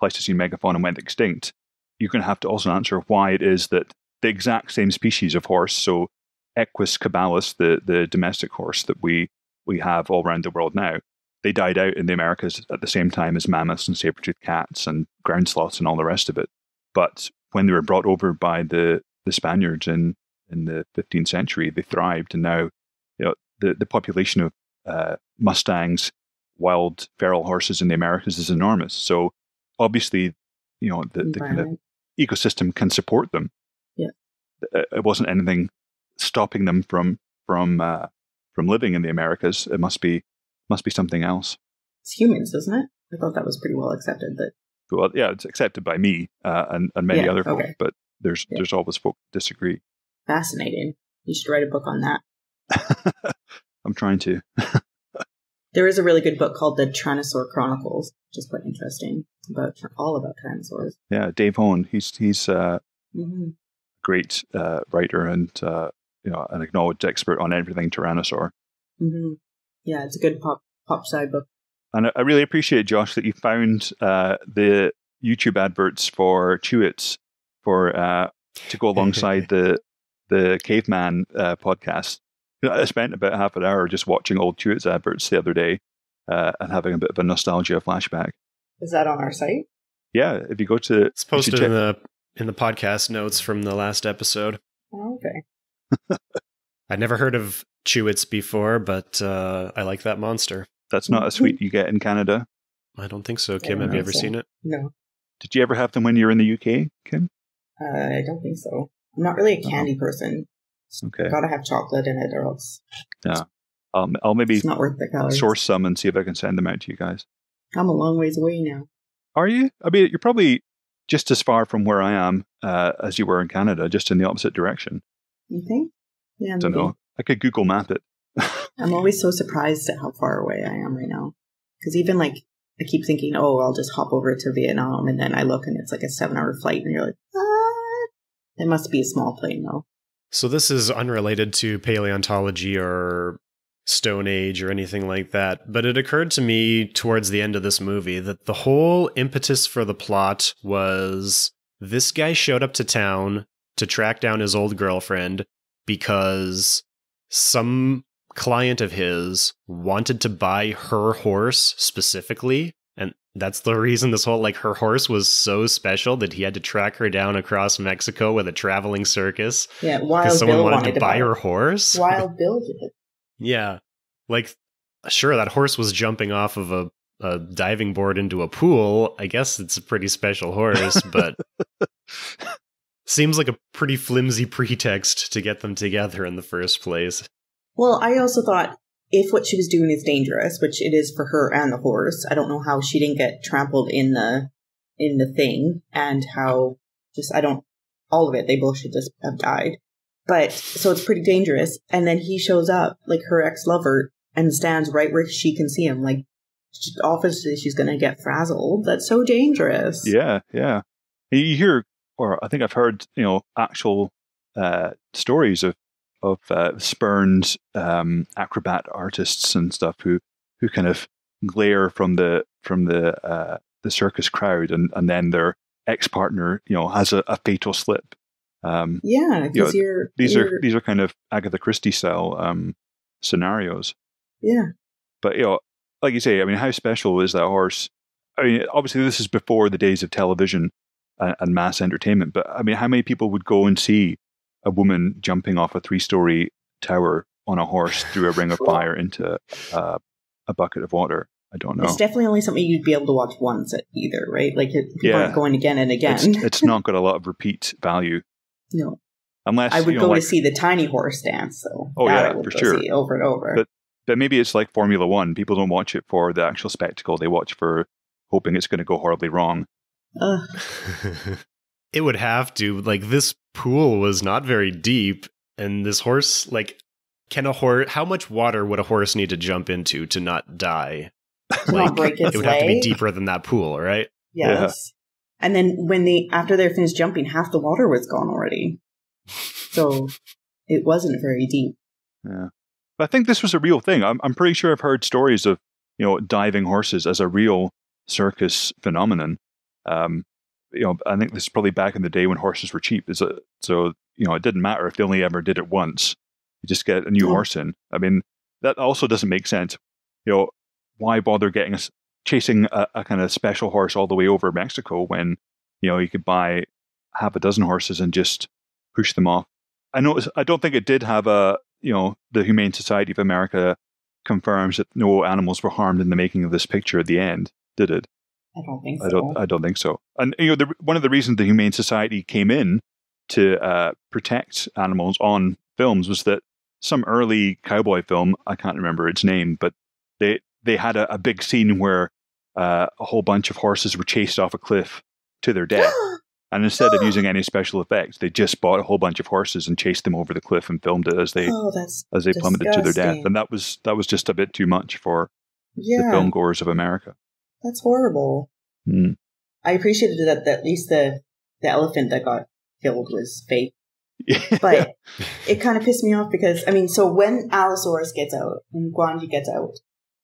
Pleistocene megafauna went extinct, you're going to have to also answer why it is that the exact same species of horse, so Equus caballus, the the domestic horse that we we have all around the world now, they died out in the Americas at the same time as mammoths and saber-toothed cats and ground sloths and all the rest of it. But when they were brought over by the, the Spaniards in, in the 15th century, they thrived, and now you know the, the population of uh, mustangs, wild feral horses in the Americas is enormous. So obviously, you know the, the kind of ecosystem can support them.
Yeah.
Uh, It wasn't anything stopping them from from uh, from living in the Americas. It must be must be something else.
It's humans, isn't it? I thought that was pretty well accepted. That
Well, yeah, it's accepted by me uh, and and many
Yeah,
other folk,
okay.
but there's
Yeah.
there's always folk disagree.
Fascinating. You should write a book on that.
I'm trying to.
There is a really good book called The Tyrannosaur Chronicles, which is quite interesting about all about tyrannosaurs.
Yeah, Dave Hone. He's he's uh,
hmm
great uh, writer and uh, you know an acknowledged expert on everything Tyrannosaur.
hmm Yeah, it's a good pop pop side book.
And I, I really appreciate Josh that you found uh, the YouTube adverts for Chewits for uh, to go alongside the the Caveman uh, podcast. You know, I spent about half an hour just watching old Chewits adverts the other day uh, and having a bit of a nostalgia flashback.
Is that on our site?
Yeah, if you go to
It's posted
check-
in the in the podcast notes from the last episode.
Oh, okay.
I'd never heard of Chewits before, but uh, I like that monster.
that's not a sweet you get in Canada.
I don't think so, Kim. Have you ever
so-
seen it?
No,
Did you ever have them when you were in the UK, Kim?
uh, I don't think so. I'm not really a candy person.
Okay,
Gotta have chocolate in it, or else
um, I'll maybe
it's not worth the calories.
source some and see if I can send them out to you guys.
I'm a long ways away now.
Are you? I mean, you're probably just as far from where I am uh, as you were in Canada, just in the opposite direction.
You think? Yeah,
I don't
maybe.
know. I could Google map it.
I'm always so surprised at how far away I am right now. Because even like, I keep thinking, oh, I'll just hop over to Vietnam, and then I look and it's like a seven hour flight, and you're like? It must be a small plane, though.
So this is unrelated to paleontology or Stone Age or anything like that, but it occurred to me towards the end of this movie that the whole impetus for the plot was this guy showed up to town to track down his old girlfriend because some client of his wanted to buy her horse specifically and that's the reason this whole like her horse was so special that he had to track her down across Mexico with a traveling circus
Yeah,
because
Wild
someone
Bill
wanted
wanted
to buy her horse.
Wild Bill did it.
yeah, like sure that horse was jumping off of a, a diving board into a pool. I guess it's a pretty special horse, but seems like a pretty flimsy pretext to get them together in the first place.
Well, I also thought if what she was doing is dangerous, which it is for her and the horse, I don't know how she didn't get trampled in the in the thing, and how just I don't all of it. They both should just have died. But so it's pretty dangerous. And then he shows up, like her ex lover, and stands right where she can see him. Like obviously she's gonna get frazzled. That's so dangerous.
Yeah, yeah. You hear, or I think I've heard, you know, actual uh, stories of of uh, spurned um, acrobat artists and stuff who who kind of glare from the from the uh, the circus crowd, and and then their ex partner, you know, has a, a fatal slip. Um,
Yeah, because
You
you're
these
you're,
are these are kind of Agatha Christie style um, scenarios.
yeah.
But you know, like you say, I mean, how special is that horse? I mean, obviously, this is before the days of television and, and mass entertainment. But I mean, how many people would go and see a woman jumping off a three-story tower on a horse through a ring of fire into uh, a bucket of water. I don't know.
It's definitely only something you'd be able to watch once at either, right? Like people
Yeah.
aren't going again and again.
It's, it's not got a lot of repeat value
no,
unless
I would
you know,
go
like,
to see the tiny horse dance, though.
Oh,
That
yeah,
I would
for
go
sure.
see over and over.
But- but maybe it's like Formula One. People don't watch it for the actual spectacle; they watch for hoping it's going to go horribly wrong.
Ugh.
it would have to. Like this pool was not very deep, and this horse, like, can a horse? How much water would a horse need to jump into to not die?
To not break its
it would have to be deeper than that pool, right?
Yes. And then when they after they're finished jumping, half the water was gone already. So it wasn't very deep.
Yeah, but I think this was a real thing. I'm I'm pretty sure I've heard stories of you know diving horses as a real circus phenomenon. Um, you know, I think this is probably back in the day when horses were cheap. Is it, so you know it didn't matter if they only ever did it once. You just get a new
Oh.
horse in. I mean, that also doesn't make sense. You know, why bother getting chasing a, a kind of special horse all the way over Mexico when you know you could buy half a dozen horses and just push them off. I know. I don't think it did have a. You know, the Humane Society of America confirms that no animals were harmed in the making of this picture at the end. Did it?
I don't think so.
I don't. I don't think so. And you know, the, one of the reasons the Humane Society came in to uh, protect animals on films was that some early cowboy film, I can't remember its name, but they they had a, a big scene where uh, a whole bunch of horses were chased off a cliff to their death. And instead of using any special effects, they just bought a whole bunch of horses and chased them over the cliff and filmed it as they
oh,
as they plummeted to their death. And that was that was just a bit too much for the film goers of America.
That's horrible.
Mm.
I appreciated that, that at least the the elephant that got killed was fake. But it kind of pissed me off because I mean, so when Allosaurus gets out and Gwangi gets out,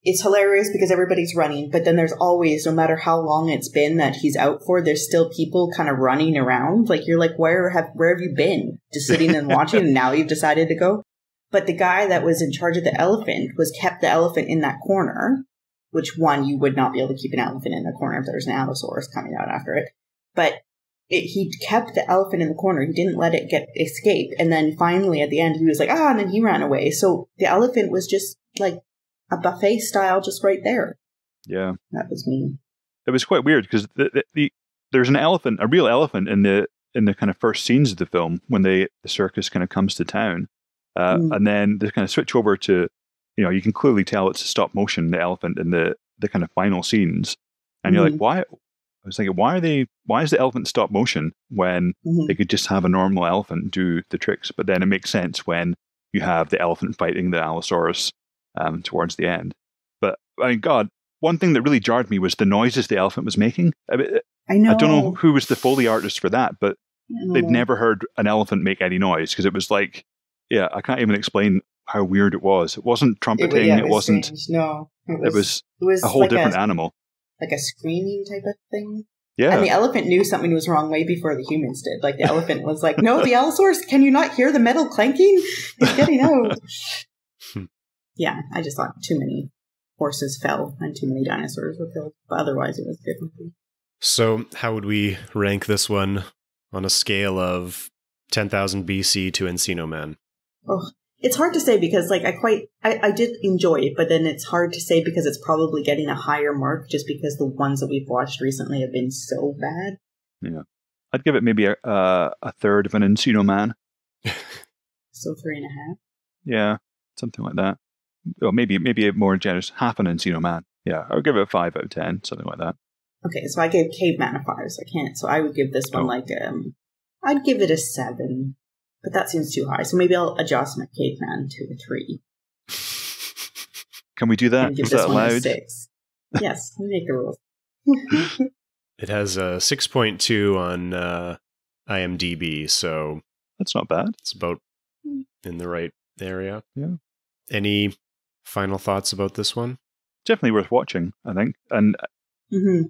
it's hilarious because everybody's running, but then there's always, no matter how long it's been that he's out for, there's still people kind of running around. Like you're like, where have where have you been? Just sitting and watching, and now you've decided to go. But the guy that was in charge of the elephant was kept the elephant in that corner, which one you would not be able to keep an elephant in the corner if there's an Allosaurus coming out after it. But it, he kept the elephant in the corner. He didn't let it get escape. And then finally at the end, he was like, ah, and then he ran away. So the elephant was just like a buffet style, just right there.
yeah.
That was me.
it was quite weird because the, the, the there's an elephant, a real elephant in the in the kind of first scenes of the film when they the circus kind of comes to town, uh,
Mm.
and then they kind of switch over to, you know, you can clearly tell it's a stop motion the elephant in the the kind of final scenes, and you're like,
Mhm.
why? I was thinking, why are they? Why is the elephant stop motion when
Mhm.
they could just have a normal elephant do the tricks? But then it makes sense when you have the elephant fighting the Allosaurus um, towards the end. But I mean, God, one thing that really jarred me was the noises the elephant was making. I, mean,
I know.
I don't know who was the Foley artist for that, but they'd never heard an elephant make any noise because it was like, yeah, I can't even explain how weird it was. It wasn't
It,
trumpeting.
yeah,
It, was not
strange. No, it
It was
it was
a whole
like
different
a,
animal.
like a screaming type of thing.
Yeah,
And the elephant knew something was wrong way before the humans did. Like the elephant was like, "No, the Allosaurus, can you not hear the metal clanking? It's getting out." Hmm. yeah, I just thought too many horses fell and too many dinosaurs were killed. But otherwise, it was good movie.
So, how would we rank this one on a scale of 10,000 BC to Encino Man?
Oh, it's hard to say because like I quite I, I did enjoy it, but then it's hard to say because it's probably getting a higher mark just because the ones that we've watched recently have been so bad.
Yeah, I'd give it maybe a, uh, a third of an Encino Man.
So three and a half.
Yeah, something like that. Or maybe maybe a more generous half an Encino Man. Yeah, I would give it a five out of ten, something like that.
Okay, so I gave Caveman a five, so I can't. So I would give this one
Oh.
like um, I'd give it a seven, but that seems too high. So maybe I'll adjust my Caveman to a three
Can we do that?
and give
Is
this
that allowed?
six. yes, we make the rules.
It has a 6.2 on uh, IMDb, so
That's not bad.
it's about in the right area.
Yeah.
Any final thoughts about this one?
Definitely worth watching, I think. And
hmm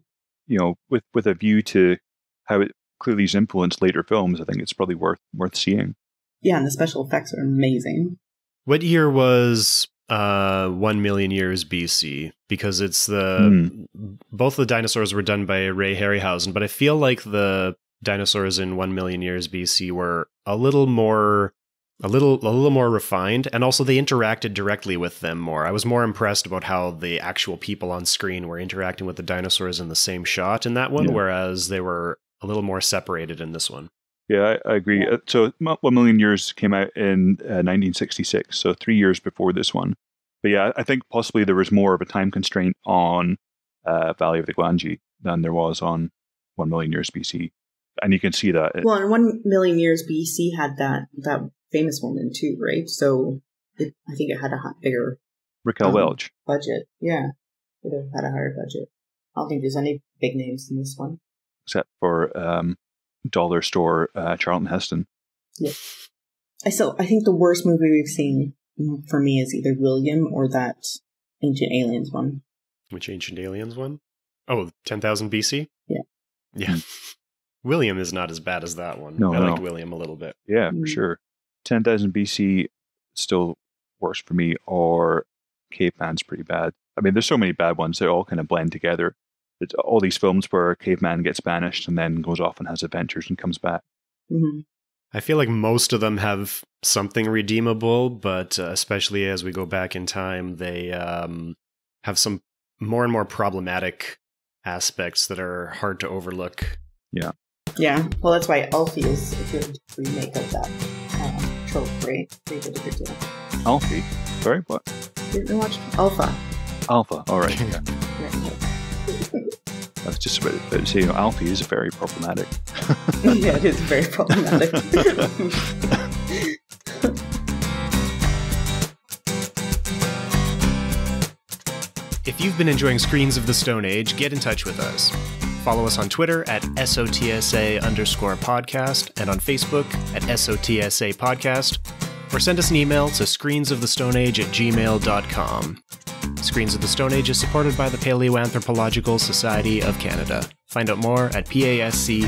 you know, with with a view to how it clearly has influenced later films, I think it's probably worth worth seeing.
Yeah, and the special effects are amazing.
What year was uh 1 million years BC? Because it's the
Hmm.
both the dinosaurs were done by Ray Harryhausen, but I feel like the dinosaurs in 1 million years BC were a little more a little a little more refined and also they interacted directly with them more i was more impressed about how the actual people on screen were interacting with the dinosaurs in the same shot in that one
Yeah.
whereas they were a little more separated in this one
Yeah, I, I agree. Uh, So, One Million Years came out in uh, 1966, so three years before this one. But yeah, I think possibly there was more of a time constraint on uh, Valley of the Gwangi than there was on One Million Years BC, and you can see that. It,
Well, in one million years, BC had that that famous woman too, right? So it, I think it had a bigger
Raquel
um,
Welch.
budget. Yeah, would have had a higher budget. I don't think there's any big names in this one.
except for um, Dollar Store uh, Charlton Heston. Yeah.
I still, I think the worst movie we've seen mm, for me is either William or that Ancient Aliens one.
which ancient aliens one? Oh, 10,000 bc
Yeah.
yeah william is not as bad as that one
No,
i
no.
liked william a little bit
Yeah, for
Mm.
sure. 10,000 BC still works for me, or Caveman's pretty bad. I mean, there's so many bad ones, they all kind of blend together. It's all these films where a Caveman gets banished and then goes off and has adventures and comes back.
hmm
I feel like most of them have something redeemable, but uh, especially as we go back in time, they um, have some more and more problematic aspects that are hard to overlook.
Yeah, Yeah. well, that's why Alfie is a good remake of that um, trope, right? They did a good job.
Alfie. Sorry, what?
You didn't watch Alpha?
Alpha. All right. Yeah.
Right.
I was just about about to say, you know, Alfie is very problematic.
yeah, it is very problematic.
If you've been enjoying Screens of the Stone Age, get in touch with us. Follow us on Twitter at SOTSA underscore podcast and on Facebook at SOTSA podcast, or send us an email to screensofthestoneage at gmail.com. Screens of the Stone Age is supported by the Paleoanthropological Society of Canada. Find out more at pasc-scpa.ca.